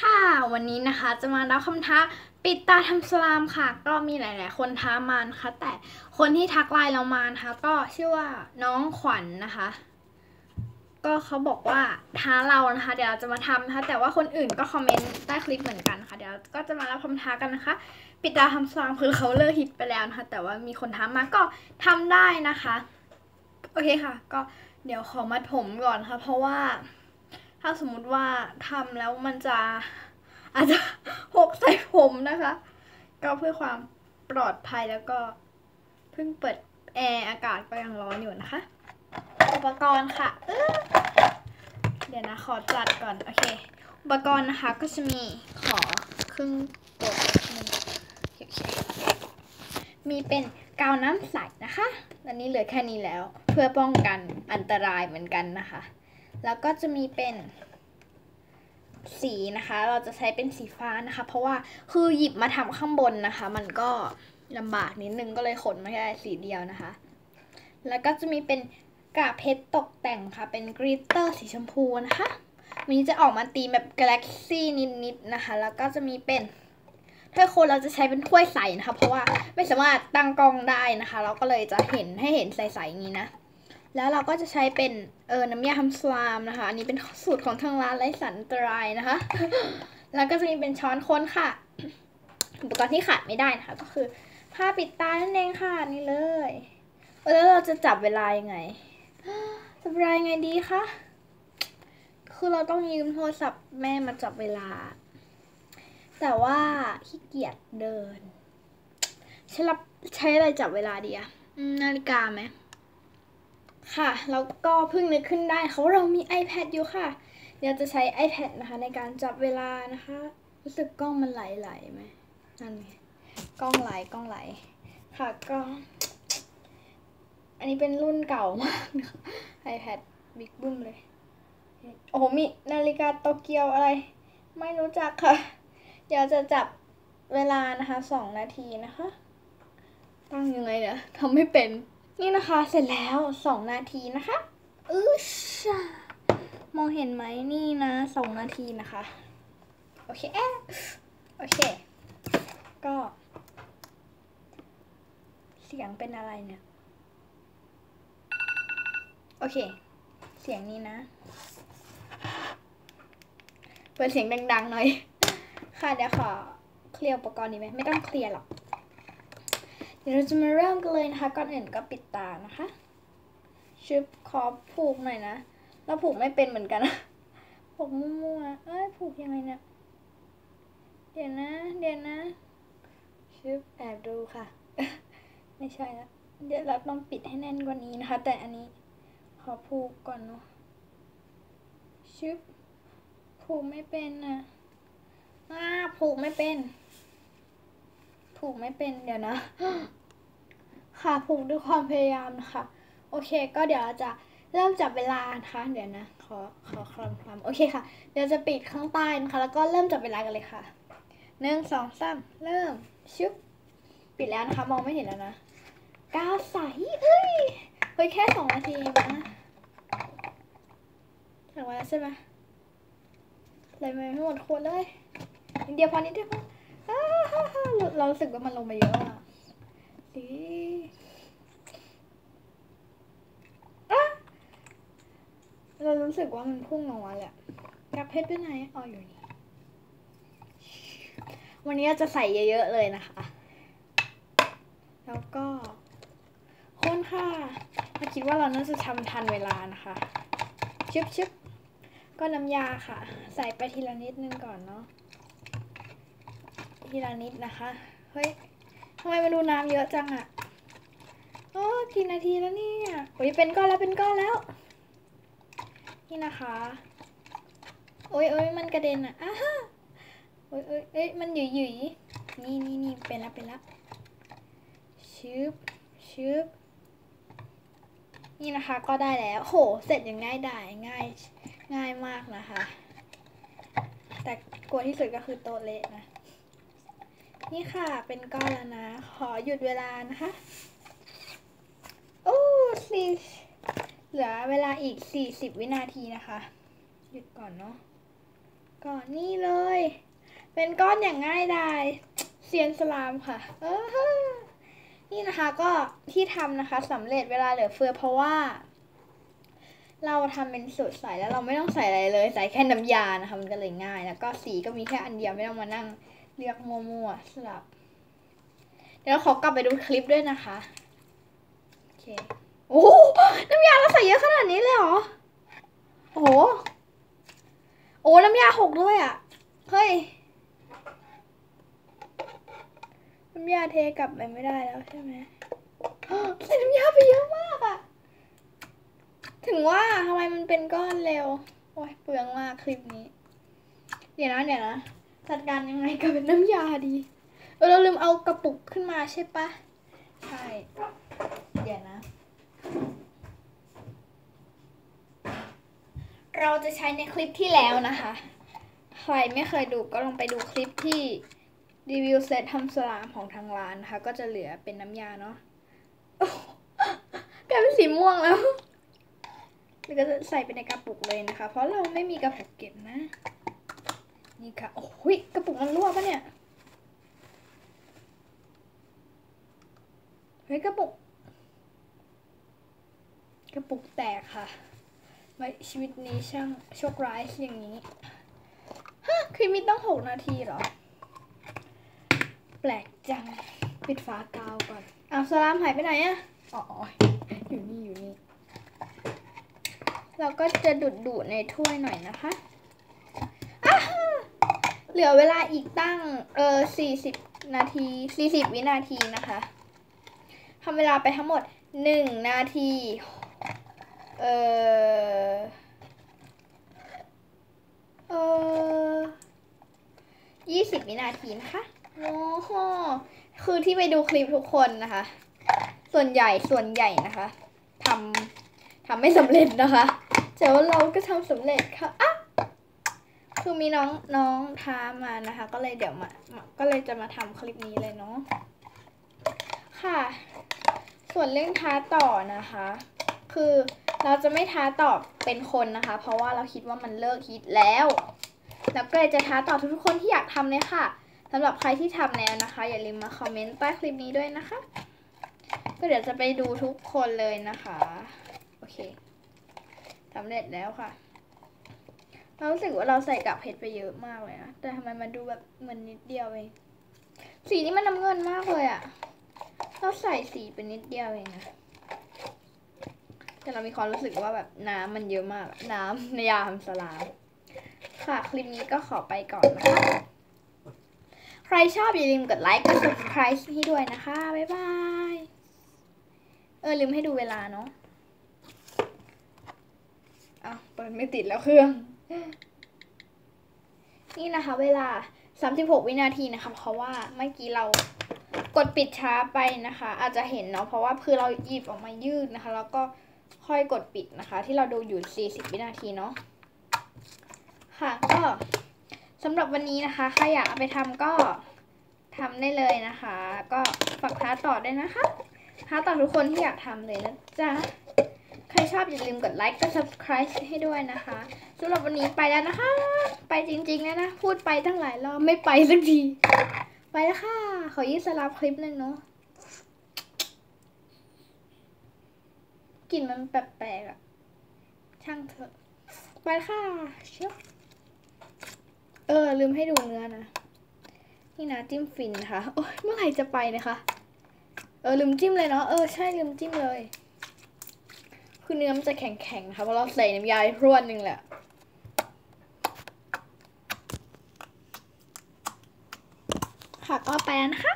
ค่ะ วันนี้นะคะจะมารับคำท้าปิดตาทำสลามค่ะ ก็มีหลาย ๆ คนท้ามานะคะแต่คนที่ทักไลน์เรามานะคะก็ชื่อว่าน้องขวัญนนะคะ ก็เขาบอกว่าท้าเรานะคะ เดี๋ยวเราจะมาทำนะคะ แต่ว่าคนอื่นก็คอมเมนต์ใต้คลิปเหมือนกันค่ะเดี๋ยวก็จะมารับคำท้ากันนะคะ ปิดตาทำสลามคือเขาเลิกฮิตไปแล้วนะคะ แต่ว่ามีคนท้ามาก็ทำได้นะคะ โอเคค่ะ ก็เดี๋ยวขอมัดผมก่อนค่ะ เพราะว่า ถ้าสมมติว่าทำแล้วมันจะอาจจะหกใส่ผมนะคะ ก็เพื่อความปลอดภัยแล้วก็เพิ่งเปิดแอร์อากาศก็ยังร้อนอยู่นะคะ อุปกรณ์ค่ะเออเดี๋ยวนะขอจัดก่อนโอเค อุปกรณ์นะคะก็จะมีขอครึ่งตัวนึงมีเป็นกาวน้ำใสนะคะอันนี้เหลือแค่นี้แล้ว เพื่อป้องกันอันตรายเหมือนกันนะคะ แล้วก็จะมีเป็นสีนะคะ เราจะใช้เป็นสีฟ้านะคะ เพราะว่าคือหยิบมาทำข้างบนนะคะ มันก็ลำบากนิดนึงก็เลยขนมาแค่สีเดียวนะคะ แล้วก็จะมีเป็นกาบเพชรตกแต่งค่ะ เป็นกริตเตอร์สีชมพูนะคะวันนี้จะออกมาตีแบบกาแล็กซี่นิดๆนะคะ แล้วก็จะมีเป็นถ้วยโคนเราจะใช้เป็นถ้วยใสนะคะ เพราะว่าไม่สามารถตั้งกล้องได้นะคะ เราก็เลยจะเห็นให้เห็นใสๆอย่างนี้นะ แล้วเราก็จะใช้เป็นเออน้ำยาทำสลามนะคะ อันนี้เป็นสูตรของทางร้านไร้สันตรายนะคะ แล้วก็จะมีเป็นช้อนคนค่ะ อุปกรณ์ที่ขาดไม่ได้นะคะ ก็คือผ้าปิดตานั่นเองค่ะนี่เลยเออแล้วเราจะจับเวลายังไง จับเวลายังไงดีคะ คือเราต้องยืมโทรศัพท์แม่มาจับเวลา แต่ว่าขี้เกียจเดิน ใช้รับใช้อะไรจับเวลาดีอะนาฬิกาไหม ค่ะ แล้วก็เพิ่งนึกขึ้นได้เขาเรามี iPad อยู่ค่ะ เดี๋ยวจะใช้ iPad นะคะในการจับเวลานะคะ รู้สึกกล้องมันไหลๆไหมนั่นไงกล้องไหลกล้องไหล ค่ะก็ อันนี้เป็นรุ่นเก่ามากนะคะ iPad บิ๊กบึ้มเลย โอ้โหมีนาฬิกาโตเกียวอะไร ไม่รู้จักค่ะ เดี๋ยวจะจับเวลานะคะสองนาทีนะคะ ตั้งยังไงเนี่ยทำไม่เป็น นี่นะคะเสร็จแล้วสองนาทีนะคะอือชามองเห็นไหมนี่นะสองนาทีนะคะ โอเคแอะโอเค ก็ เสียงเป็นอะไรเนี่ย โอเค เสียงนี้นะ เปิดเสียงดังๆหน่อย ค่ะเดี๋ยวขอเคลียร์อุปกรณ์นี้ไหมไม่ต้องเคลียร์หรอก เดี๋ยวเราจะมาเริ่มกันเลยนะคะ ก่อนอื่นก็ปิดตานะคะ ชึบขอผูกหน่อยนะ เราผูกไม่เป็นเหมือนกันนะผูกมั่วๆเอ้ยผูกยังไงเนี่ย เดี๋ยวนะ เดี๋ยวนะ ชึบแอบดูค่ะ ไม่ใช่ละเดี๋ยวเราต้องปิดให้แน่นกว่านี้นะคะ แต่อันนี้ขอผูกก่อนเนาะ ชึบผูกไม่เป็นอะอ้าผูกไม่เป็น ผูกไม่เป็นเดี๋ยวนะ ค่ะผูกด้วยความพยายามนะคะ โอเค ก็เดี๋ยวเราจะเริ่มจับเวลานะคะ เดี๋ยวนะ ขอขอคลำคลำโอเคค่ะ เดี๋ยวจะปิดข้างใต้นะคะ แล้วก็เริ่มจับเวลากันเลยค่ะหนึ่งสองสามเริ่มชุบปิดแล้วนะคะ มองไม่เห็นแล้วนะก้าวใสเอ้ยเฮ้ยแค่สองนาทีนะถึงเวลาใช่ไหมเลยไม่หมดคนเลยนิดเดียวพอนิดเดียวพออ้าฮ่ เราสึกว่ามันลงไปเยอะอะดีอะเรารู้สึกว่ามันพุ่งออกมาเละกับเพชรไปไหนอ๋ออยู่นี่ วันนี้จะใส่เยอะๆเลยนะคะ แล้วก็คนค่ะเราคิดว่าเราน่าจะทำทันเวลานะคะ ชึบชึบก็น้ำยาค่ะ ใส่ไปทีละนิดนึงก่อนเนาะ ทีละนิดนะคะ เฮ้ยทำไมมาดูน้ำเยอะจังอะโอ้กี่นาทีแล้วเนี่ยโอ้ยเป็นก้อนแล้วเป็นก้อนแล้ว นี่นะคะ โอ้ยโอ้ยมันกระเด็นอะอ้าโอ้ยโอ้ยเอ้ยมันหยุยหยุยนี่นี่นี่เป็นแล้วเป็นแล้วชึบชึบนี่นะคะก็ได้แล้ว โห เสร็จอย่างง่ายดายง่ายง่ายมากนะคะ แต่กลัวที่สุดก็คือโต๊ะเละนะ นี่ค่ะเป็นก้อนแล้วนะ ขอหยุดเวลานะคะ โอ้สี่เหลือเวลาอีก40วินาทีนะคะ หยุดก่อนเนาะก่อนนี่เลย เป็นก้อนอย่างง่ายดายเซียนสลามค่ะ เออนี่นะคะก็ที่ทำนะคะสำเร็จเวลาเหลือเฟือเพราะว่า เราทำเป็นสูตรใสแล้วเราไม่ต้องใส่อะไรเลย ใส่แค่น้ำยานะคะมันก็เลยง่าย แล้วก็สีก็มีแค่อันเดียวไม่ต้องมานั่ง เลือกมั่วๆสลับ เดี๋ยวขอกลับไปดูคลิปด้วยนะคะ โอเค โอ้น้ำยาเราใส่เยอะขนาดนี้เลยเหรอ โอ้โห โอ้น้ำยาหกด้วยอะ เฮ้ย น้ำยาเทกลับไปไม่ได้แล้วใช่ไหมใส่น้ำยาไปเยอะมากอะ ถึงว่าทำไมมันเป็นก้อนเร็ว โอ้ยเปลืองมากคลิปนี้ เดี๋ยวนะเดี๋ยวนะ จัดการยังไงกับน้ำยาดี เออเราลืมเอากระปุกขึ้นมาใช่ปะใช่เดี๋ยวนะ เราจะใช้ในคลิปที่แล้วนะคะ ใครไม่เคยดูก็ลองไปดูคลิปที่รีวิวเซตทำสลามของทางร้านนะคะ ก็จะเหลือเป็นน้ำยาเนาะกลายเป็นสีม่วงแล้วแล้วก็ใส่ไปในกระปุกเลยนะคะ เพราะเราไม่มีกระปุกเก็บนะ นี่ค่ะ โอ้ยกระปุกมันรั่วปะเนี่ย เฮ้ยกระปุก กระปุกแตกค่ะไม่ชีวิตนี้ช่างโชคร้ายอย่างนี้ฮะคลิปนี้ต้องหกนาทีเหรอ แปลกจัง ปิดฝากาวก่อน อ้าวสลามหายไปไหนอะอ๋ออยู่นี่อยู่นี่ เราก็จะดุดดูในถ้วยหน่อยนะคะอ้า เหลือเวลาอีกตั้งเออสี่สิบนาทีสี่สิบวินาทีนะคะทำเวลาไปทั้งหมดหนึ่งนาทีเออเออยี่สิบวินาทีนะคะโอ้โหคือที่ไปดูคลิปทุกคนนะคะ ส่วนใหญ่ส่วนใหญ่นะคะทำทำไม่สำเร็จนะคะแต่ว่าเราก็ทำสำเร็จค่ะอะ คือมีน้องน้องท้ามานะคะ ก็เลยเดี๋ยวมามา ก็เลยจะมาทำคลิปนี้เลยเนาะค่ะ ส่วนเรื่องท้าต่อนะคะ คือเราจะไม่ท้าตอบเป็นคนนะคะ เพราะว่าเราคิดว่ามันเลิกฮิตแล้วแล้วก็เลยจะท้าตอบทุกๆคนที่อยากทำเลยค่ะสำหรับใครที่ทำแล้วนะคะ อย่าลืมมาคอมเมนต์ใต้คลิปนี้ด้วยนะคะ ก็เดี๋ยวจะไปดูทุกคนเลยนะคะ โอเคสำเร็จแล้วค่ะ เรารู้สึกว่าเราใส่กับเพชรไปเยอะมากเลยนะ แต่ทำไมมันดูแบบเหมันนิดเดียวเอง สีนี้มันน้ำเงินมากเลยอะเราใส่สีเป็นนิดเดียวเองอะแต่เรามีความรู้สึกว่าแบบน้ำมันเยอะมาก น้ำในยาทำสลาม ค่ะ คลิปนี้ก็ขอไปก่อนนะคะ ใครชอบอย่าลืมกดไลค์ กด subscribe ให้ด้วยนะคะ บ๊ายบาย เออลืมให้ดูเวลาเนาะอ้าวเปิดไม่ติดแล้วเครื่อง นี่นะคะ เวลา 36 วินาทีนะคะ เพราะว่าเมื่อกี้เรากดปิดช้าไปนะคะ อาจจะเห็นเนาะเพราะว่าคือเราหยิบออกมายืดนะคะ แล้วก็ค่อยกดปิดนะคะ ที่เราดูอยู่ 40 วินาทีเนาะค่ะก็สำหรับวันนี้นะคะใครอยากเอาไปทำก็ทำได้เลยนะคะ ก็ฝากท้าต่อได้นะคะท้าต่อทุกคนที่อยากทำเลยนะจ๊ะ ใครชอบอย่าลืมกดไลค์กด subscribe ให้ด้วยนะคะสำหรับวันนี้ไปแล้วนะคะ ไปจริงๆแล้วนะ พูดไปตั้งหลายรอบไม่ไปสักที ไปแล้วค่ะ ขอยืดสลับคลิปหนึ่งเนาะกลิ่นมันแปลกๆอะช่างเถอะ ไปค่ะเชียวเออ ลืมให้ดูเนื้อนะ นี่นะจิ้มฟินค่ะ โอ้ยเมื่อไหร่จะไปนะคะ เออ ลืมจิ้มเลยเนาะ เออ ใช่ลืมจิ้มเลย คือเนื้อมันจะแข็งๆนะคะเพราะเราใส่น้ำยาพรวนหนึ่งแหละค่ะก็ไปแล้วนะคะ